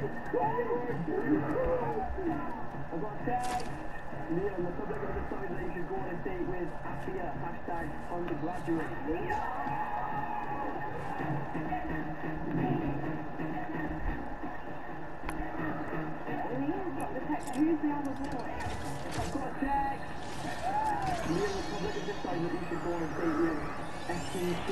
I've got tag. Neil, the public have decided that you should go on a date with Afia. Hashtag undergraduate. Who's the other boy? I've got a tag. Neil, the public have decided that you should go on a date with SC2.